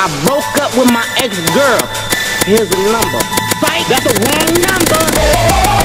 I broke up with my ex-girl. Here's the number. Fight. That's the wrong number.